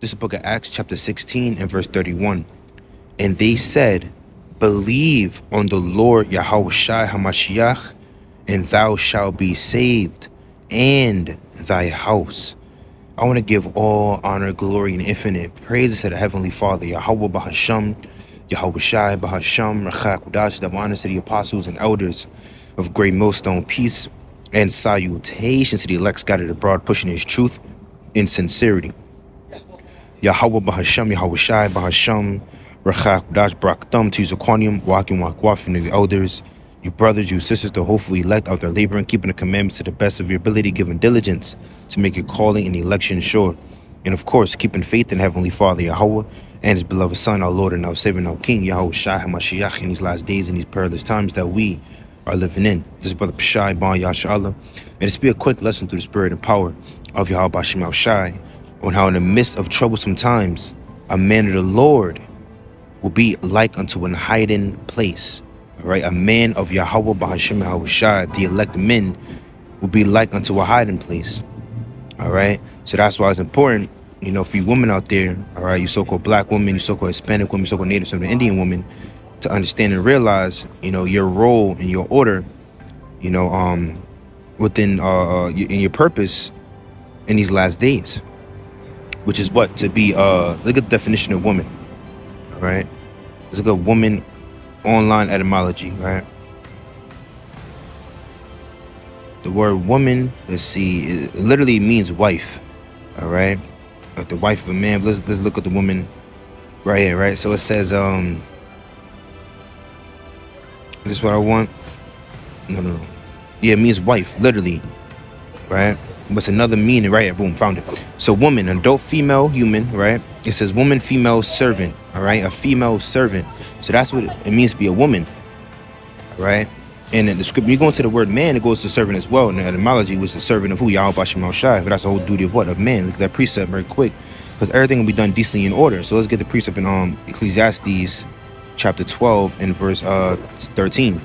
This is book of Acts, chapter 16 and verse 31. And they said, Believe on the Lord Yahweh Shai HaMashiach, and thou shalt be saved, and thy house. I want to give all honor, glory, and infinite praise to the Heavenly Father, Yahweh Bahasham, Yahweh Shai Bahasham, Rachak the to the apostles and elders of Great Millstone, peace and salutations to the elect scattered abroad, pushing his truth in sincerity. Yahweh Bahasham, Yahweh Shai Bahasham, Rachak Dash Brakdam, to Zaquanium, walking Wakwaf elders, your brothers, your sisters, to hopefully elect out their labor and keeping the commandments to the best of your ability, giving diligence to make your calling and election sure. And of course, keeping faith in Heavenly Father Yahweh and His beloved Son, our Lord and our Savior, and our King, Yahweh Shai HaMashiach, in these last days and these perilous times that we are living in. This is Brother Pashai Bon. And this be a quick lesson through the spirit and power of Yahweh Bashim Shai on how in the midst of troublesome times, a man of the Lord will be like unto an hiding place. All right, a man of Yahweh Bahashim Yahushai, the elect men, will be like unto a hiding place. All right, so that's why it's important, you know, for you women out there, all right, you so-called black women, you so-called Hispanic women, you so-called Native Southern Indian women, to understand and realize, you know, your role and your order, you know, um, within uh, uh in your purpose in these last days, which is what to be uh look at the definition of woman right? Let's look at woman online etymology, right? The word woman, let's see, it literally means wife, all right? Like the wife of a man. Let's, let's look at the woman right here, right? So it says, um, this is what I want. No, no, no. Yeah, it means wife, literally, right? What's another meaning right here? Boom, found it. So woman, adult female human, right? It says woman, female servant, all right? A female servant. So that's what it means to be a woman, right? And in the script, you go into the word man, it goes to servant as well. And the etymology was the servant of who? Yahweh Bashim Shai. But that's the whole duty of what? Of man. Look at that precept very quick. Because everything will be done decently in order. So let's get the precept in um Ecclesiastes chapter 12 and verse uh 13.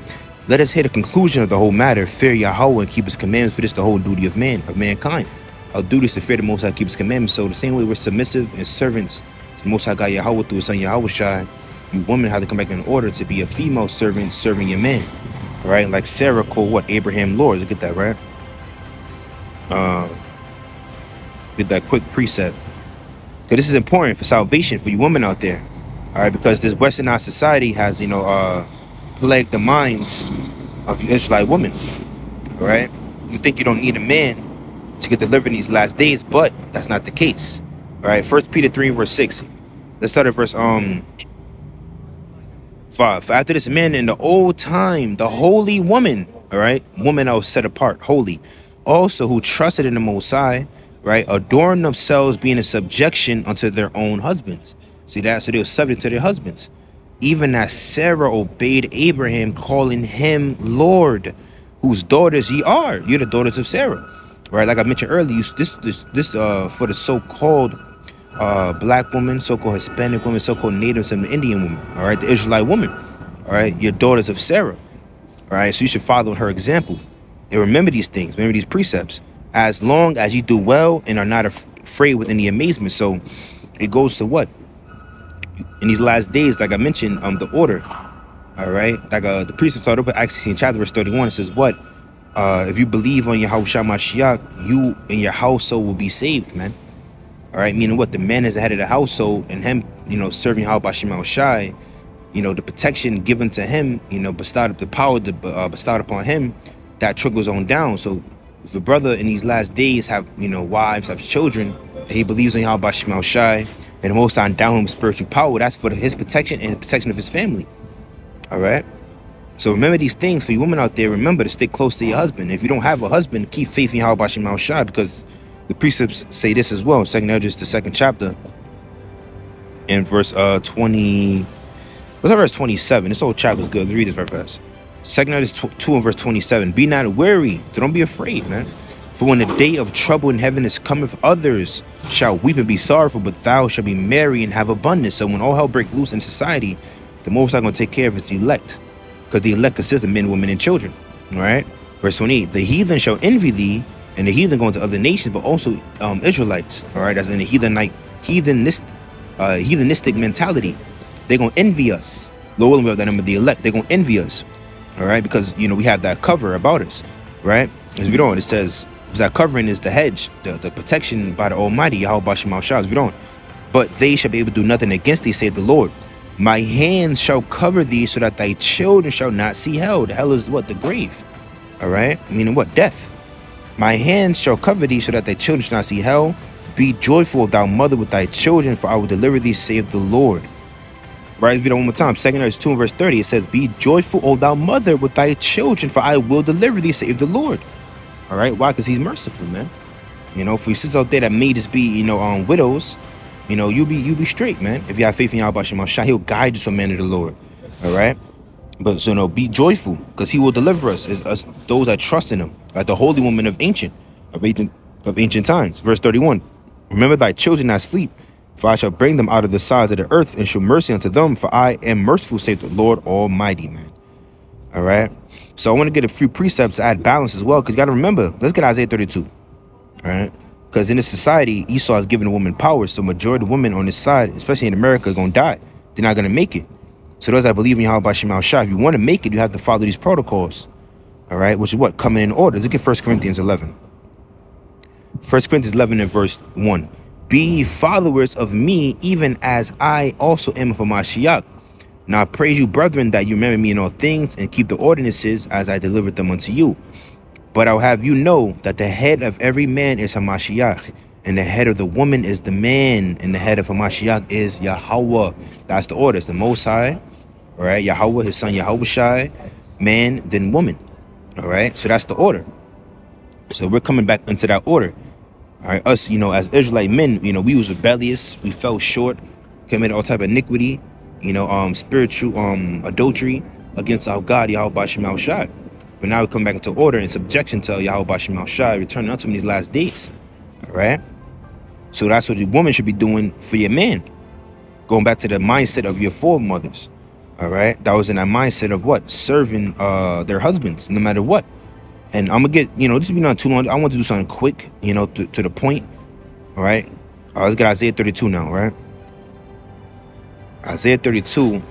Let us hit a conclusion of the whole matter. Fear Yahweh and keep his commandments, for this the whole duty of man, of mankind. Our duty is to fear the Most High, keep his commandments. So the same way we're submissive and servants to the Most High God Yahweh through his son Yahweh Shai, you women have to come back in order to be a female servant serving your man. Right? like Sarah called what? Abraham Lord. At that, right? Uh, get that quick precept. Because this is important for salvation for you women out there. All right, because this westernized society has, you know, uh, plague the minds of you Israelite women. All right, you think you don't need a man to get delivered in these last days, but that's not the case. All right, First Peter three verse six. Let's start at verse um five. For after this man in the old time, the holy woman, all right, woman that was set apart, holy, also who trusted in the Most High, right, adorn themselves being in subjection unto their own husbands. See that? So they were subject to their husbands even as Sarah obeyed Abraham, calling him Lord, whose daughters ye are. You're the daughters of Sarah, right? Like I mentioned earlier, this this this uh for the so-called uh black woman, so-called Hispanic woman, so-called Native and Indian woman, all right, the Israelite woman, all right, your daughters of Sarah, all right. So you should follow her example and remember these things, remember these precepts, as long as you do well and are not afraid with any amazement. So it goes to what in these last days, like I mentioned, um, the order, all right, like uh, the priest of Torah, Acts in chapter verse 31, it says what? Uh, if you believe on Yahweh Mashiach, you and your household will be saved, man. All right, meaning what? The man is the head of the household, and him, you know, serving Yahweh Shema Shai, you know, the protection given to him, you know, bestowed the power to, uh, bestowed upon him, that trickles on down. So if a brother in these last days have, you know, wives, have children, he believes in Yahweh Shema Shai, and the Most High down him spiritual power. That's for his protection and protection of his family. All right. So remember these things for you women out there. Remember to stick close to your husband. If you don't have a husband, keep faith in Yahweh Shema Shai because the precepts say this as well. Second Esdras, the second chapter, in verse uh 20. Let's verse 27. This whole chapter is good. Let's read this very fast. Second Esdras 2 and verse 27. Be not weary. Don't be afraid, man. For when the day of trouble in heaven is cometh, others shall weep and be sorrowful, but thou shalt be merry and have abundance. So when all hell break loose in society, the Most High going to take care of its elect. Because the elect consists of men, women, and children. All right? Verse 28, the heathen shall envy thee, and the heathen going to other nations, but also um, Israelites. All right? That's in the heathenite, heathenist, uh, heathenistic mentality. They're gonna envy us. Lord we have that number the elect. They're gonna envy us. All right, because you know we have that cover about us, right? As we don't, it says that covering is the hedge, the, the protection by the Almighty, Yahweh Bashim Shah, we don't. But they shall be able to do nothing against thee, saith the Lord. My hands shall cover thee so that thy children shall not see hell. The hell is what? The grave. All right? Meaning what? Death. My hands shall cover thee so that thy children shall not see hell. Be joyful, thou mother, with thy children, for I will deliver thee, save the Lord. Right? Read it one more time. Second verse 2 and verse 30. It says, Be joyful, O thou mother, with thy children, for I will deliver thee, save the Lord. All right? Why? Because he's merciful, man. You know, for you sisters out there that may just be, you know, um, widows, you know, you be you be straight, man. If you have faith in Yahweh Shema Shah, he'll guide you to a man of the Lord. All right. But so no, be joyful, because he will deliver us, as, as those that trust in him, like the holy woman of ancient of ancient of ancient times. Verse 31. Remember thy children that sleep, for I shall bring them out of the sides of the earth and show mercy unto them, for I am merciful, saith the Lord Almighty, man. All right. So I want to get a few precepts to add balance as well, because you got to remember, let's get Isaiah 32. All right. Because in this society, Esau is giving a woman power. So majority of women on this side, especially in America, are going to die. They're not going to make it. So those that believe in Yahweh Shemal Shah, if you want to make it, you have to follow these protocols. All right, which is what? Coming in order. Look at 1 Corinthians 11. 1 Corinthians 11 and verse 1. Be followers of me, even as I also am of Mashiach. Now I praise you, brethren, that you remember me in all things and keep the ordinances as I delivered them unto you. But I'll have you know that the head of every man is Hamashiach, and the head of the woman is the man, and the head of Hamashiach is Yahweh. That's the order. It's the Most High, all right? Yahweh, his son Yahweh Shai, man, then woman, all right? So that's the order. So we're coming back into that order. All right, us, you know, as Israelite men, you know, we was rebellious, we fell short, committed all type of iniquity, you know, um, spiritual um adultery against our God, Yahweh Shemal Shai. But now we come back into order and subjection to Yahweh Bashim Shai, returning unto him these last days. All right. So that's what the woman should be doing for your man. Going back to the mindset of your foremothers. All right. That was in that mindset of what? Serving uh their husbands, no matter what. And I'm gonna get, you know, this will be not too long. I want to do something quick, you know, to, to the point. All right. Right, let's get Isaiah 32 now, right? Isaiah 32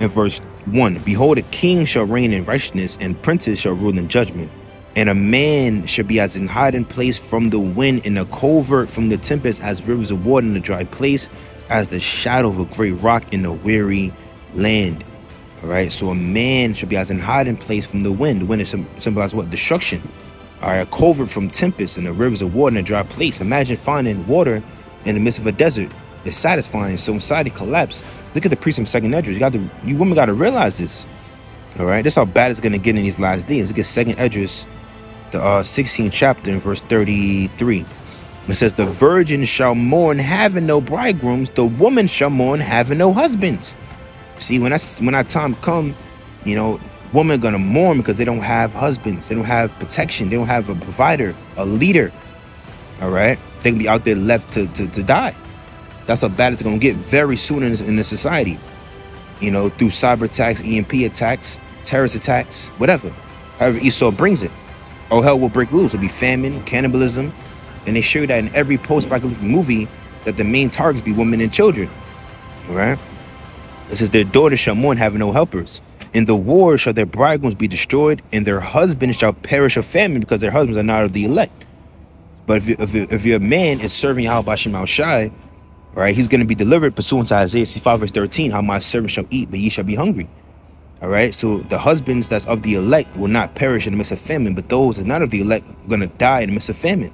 and verse 1 Behold, a king shall reign in righteousness, and princes shall rule in judgment. And a man shall be as in hiding place from the wind, in a covert from the tempest, as rivers of water in a dry place, as the shadow of a great rock in a weary land. All right, so a man shall be as in hiding place from the wind. The wind is symbolized what? Destruction. All right, a covert from tempest and the rivers of water in a dry place. Imagine finding water in the midst of a desert. It's satisfying. So society collapse. Look at the priest from Second Esdras. You got to, you women got to realize this. All right, this how bad it's gonna get in these last days. Look at Second Esdras, the uh, 16th chapter in verse 33. It says, "The virgin shall mourn, having no bridegrooms; the woman shall mourn, having no husbands." See, when that's when that time come, you know, women are gonna mourn because they don't have husbands, they don't have protection, they don't have a provider, a leader. All right, they can be out there left to to, to die. That's how bad it's going to get very soon in this, in this society. You know, through cyber attacks, EMP attacks, terrorist attacks, whatever. However Esau brings it. Oh, hell will break loose. It'll be famine, cannibalism. And they show that in every post-apocalyptic movie that the main targets be women and children. All right? It says, their daughters shall mourn, having no helpers. In the war shall their bridegrooms be destroyed, and their husbands shall perish of famine because their husbands are not of the elect. But if, you, if, you, if your man is serving Yahweh Shema Right? He's going to be delivered pursuant to Isaiah 65 verse 13, how my servant shall eat, but ye shall be hungry. All right. So the husbands that's of the elect will not perish in the midst of famine, but those that's not of the elect are going to die in the midst of famine.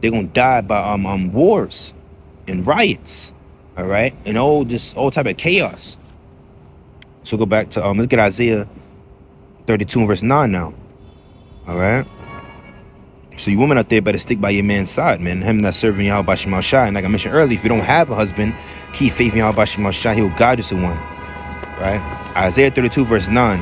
They're going to die by um, um wars and riots. All right. And all this all type of chaos. So go back to um look at Isaiah 32 verse 9 now. All right. So you women out there better stick by your man's side, man. Him that's serving Yahweh Shemal Shai. And like I mentioned earlier, if you don't have a husband, keep faith in Yahweh Shemal Shai. He'll guide you to one. Right? Isaiah 32 verse 9.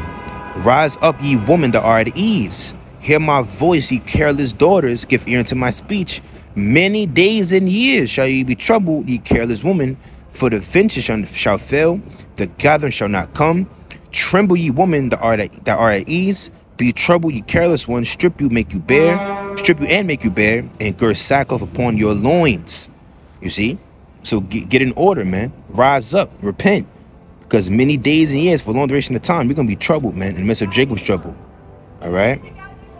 Rise up, ye women that are at ease. Hear my voice, ye careless daughters. Give ear unto my speech. Many days and years shall ye be troubled, ye careless woman. For the shall, shall fail, the gathering shall not come. Tremble, ye women that are at, that are at ease. Be troubled, ye careless ones. Strip you, make you bare strip you and make you bare, and gird sackcloth upon your loins. You see? So get, get in order, man. Rise up, repent. Because many days and years, for a long duration of time, you're going to be troubled, man, midst of Jacob's trouble. All right?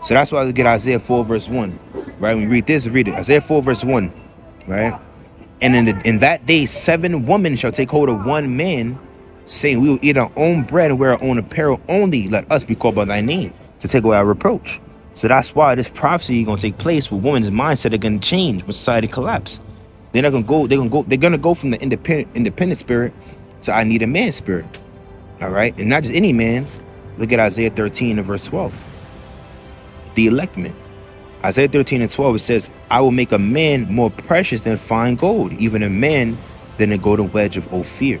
So that's why I get Isaiah 4, verse 1. Right? When you read this, read it. Isaiah 4, verse 1. Right? And in, the, in that day, seven women shall take hold of one man, saying, We will eat our own bread and wear our own apparel only. Let us be called by thy name to take away our reproach. So that's why this prophecy is gonna take place where women's mindset are gonna change when society collapse. They're not gonna go, they're gonna go, they're gonna go from the independent independent spirit to I need a man spirit. All right, and not just any man. Look at Isaiah 13 and verse 12. The elect men. Isaiah 13 and 12, it says, I will make a man more precious than fine gold, even a man than a golden wedge of Ophir.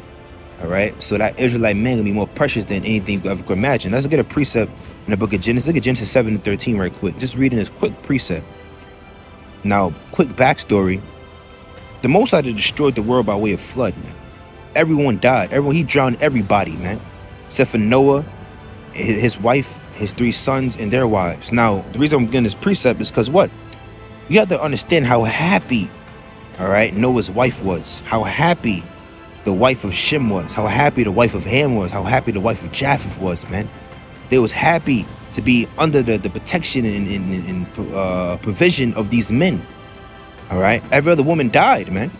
All right. So that Israelite man gonna be more precious than anything you ever could imagine. Let's get a precept in the book of Genesis. Look at Genesis 7 and 13 right quick. Just reading this quick precept. Now, quick backstory. The Most High destroyed the world by way of flood, man. Everyone died. Everyone, he drowned everybody, man. Except for Noah, his wife, his three sons, and their wives. Now, the reason I'm getting this precept is because what? You have to understand how happy, all right, Noah's wife was. How happy the wife of Shem was, how happy the wife of Ham was, how happy the wife of Japheth was, man. They was happy to be under the, the protection and, and, and uh, provision of these men. All right. Every other woman died, man.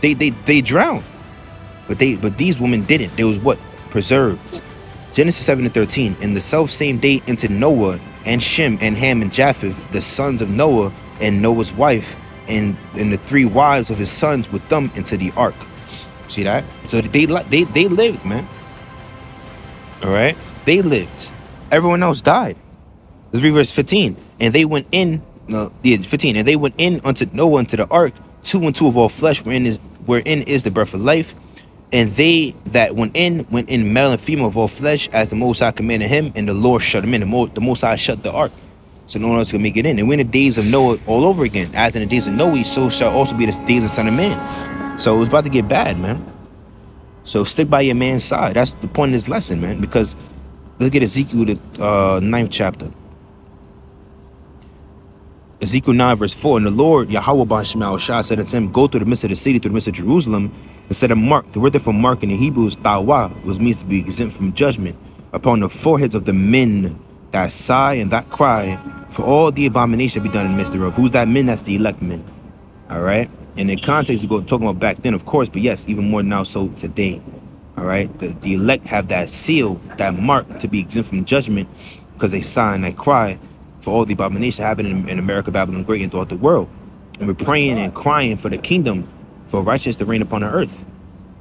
They they they drowned. But they but these women didn't. They was what? Preserved. Genesis 7 and 13. In the self same day into Noah and Shem and Ham and Japheth, the sons of Noah and Noah's wife, and, and the three wives of his sons with them into the ark. See that? So they they they lived, man. All right, they lived. Everyone else died. Let's read verse 15. And they went in, no, yeah, 15. And they went in unto Noah into the ark, two and two of all flesh, wherein is wherein is the breath of life. And they that went in went in male and female of all flesh, as the Most High commanded him, and the Lord shut him in. The, the Most High shut the ark, so no one else could make it in. And when the days of Noah all over again, as in the days of Noah, so shall also be the days of Son of Man. So it was about to get bad, man. So stick by your man's side. That's the point of this lesson, man. Because look at Ezekiel, the uh, ninth chapter. Ezekiel 9, verse 4. And the Lord, Yahweh Bashemal Shah, said unto him, Go through the midst of the city, through the midst of Jerusalem, and set a mark. The word there for mark in the Hebrew is tawa, which means to be exempt from judgment, upon the foreheads of the men that sigh and that cry, for all the abomination be done in the midst thereof. Who's that men? That's the elect men. All right. And in the context, we go talking about back then, of course, but yes, even more now so today. All right. The, the elect have that seal, that mark to be exempt from judgment because they sign, they cry for all the abomination happening in, in America, Babylon Great, and throughout the world. And we're praying and crying for the kingdom, for righteousness to reign upon the earth.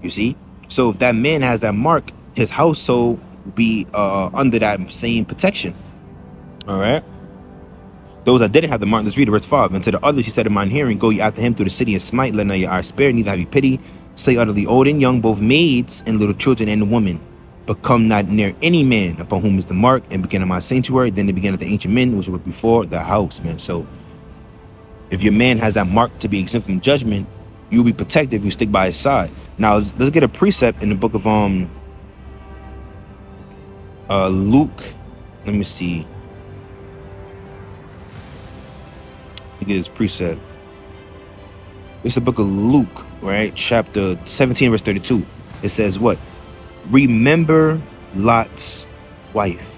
You see? So if that man has that mark, his household be uh, under that same protection. All right. Those that didn't have the mark, let's read verse 5. And to the others he said in mine hearing, Go ye after him through the city and smite, let not your eyes spare, neither have you pity. Slay utterly old and young, both maids and little children and women. But come not near any man upon whom is the mark, and begin in my sanctuary. Then they began at the ancient men, which were before the house, man. So if your man has that mark to be exempt from judgment, you'll be protected if you stick by his side. Now let's get a precept in the book of um uh Luke. Let me see. At this precept. It's the book of Luke, right? Chapter 17, verse 32. It says what? Remember Lot's wife.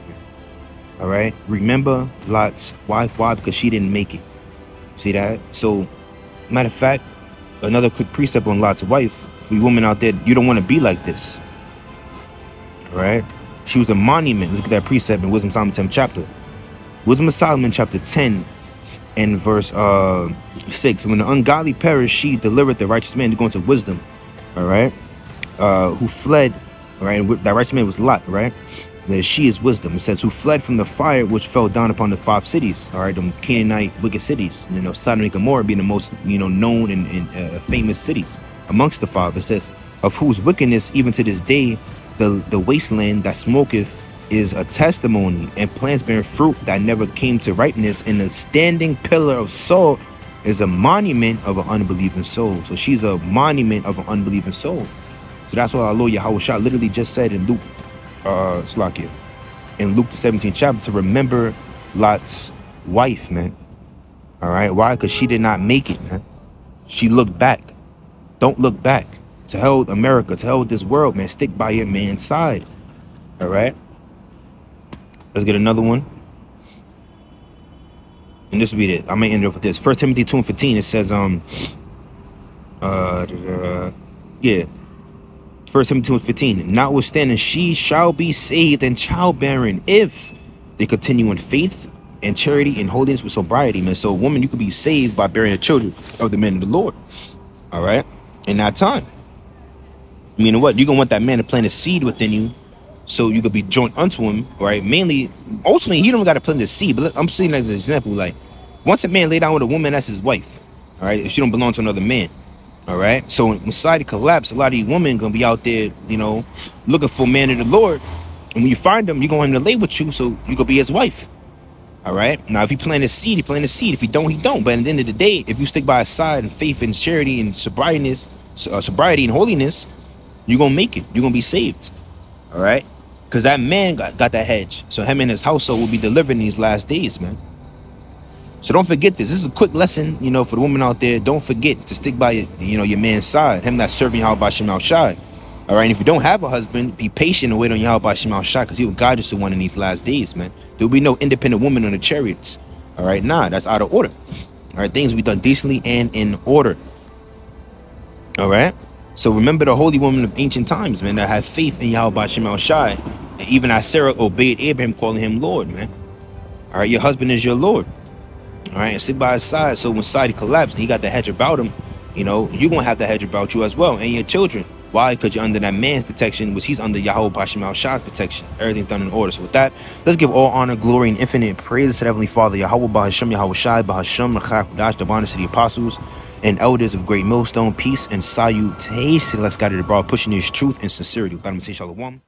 All right? Remember Lot's wife. Why? Because she didn't make it. See that? So, matter of fact, another quick precept on Lot's wife. For you women out there, you don't want to be like this. All right? She was a monument. Look at that precept in Wisdom Solomon 10 chapter. Wisdom of Solomon chapter 10 in verse uh, 6 when the ungodly perish she delivered the righteous man to go into wisdom all right? Uh, who fled right that righteous man was lot right? That she is wisdom. It says who fled from the fire which fell down upon the five cities all right? The canaanite wicked cities you know sodom and gomorrah being the most you know known and, and uh, famous cities amongst the five. It says of whose wickedness even to this day the the wasteland that smoketh is a testimony and plants bearing fruit that never came to ripeness and a standing pillar of salt is a monument of an unbelieving soul so she's a monument of an unbelieving soul so that's what our lord yahweh shah literally just said in luke uh slakia in luke the 17th chapter to remember lot's wife man all right why because she did not make it man she looked back Don't look back. To hell America, to hell this world, man. Stick by your man's side. All right. Let's get another one. And this will be it. I may end up with this. First Timothy 2 and 15. It says, um, uh, yeah. First Timothy 2 and 15. Notwithstanding, she shall be saved and childbearing if they continue in faith and charity and holiness with sobriety, man. So, woman, you could be saved by bearing the children of the men of the Lord. All right. In that time. Meaning what? You're gonna want that man to plant a seed within you so you could be joined unto him, right? Mainly, ultimately, he don't gotta plant the seed, but I'm seeing as an example, like once a man lay down with a woman, that's his wife. All right, if she don't belong to another man. All right. So when society collapse, a lot of these women gonna be out there, you know, looking for a man of the Lord. And when you find them, you're going to lay with you, so you gonna be his wife. All right. Now, if he plant a seed, he plant a seed. If he don't, he don't. But at the end of the day, if you stick by his side in faith and charity and sobriety, uh, sobriety and holiness, you're gonna make it. You're gonna be saved. All right. Because that man got, got that hedge. So him and his household will be delivered in these last days, man. So don't forget this. This is a quick lesson, you know, for the woman out there. Don't forget to stick by, you know, your man's side. Him not serving Yahweh Shem Shai. All right. And if you don't have a husband, be patient and wait on Yahweh Shem Shai because he will guide us to one in these last days, man. There will be no independent woman on the chariots. All right. Nah, that's out of order. All right. Things be done decently and in order. All right. So remember the holy woman of ancient times, man, that had faith in Yahweh Shem Shai. And even as Sarah obeyed Abraham, calling him Lord, man. All right. Your husband is your Lord. All right, and sit by his side. So when society collapsed and he got the hedge about him, you know, you're gonna have the hedge about you as well and your children. Why? Because you're under that man's protection, which he's under Yahweh Bashim al Shah's protection. Everything done in order. So with that, let's give all honor, glory, and infinite praise to Heavenly Father, Yahweh Bahasham, Yahweh Shai, Bahasham, Machak, Dash, the to the apostles and elders of Great Millstone. Peace and salutation. Let's guide it abroad, pushing his truth and sincerity. Without say shalom.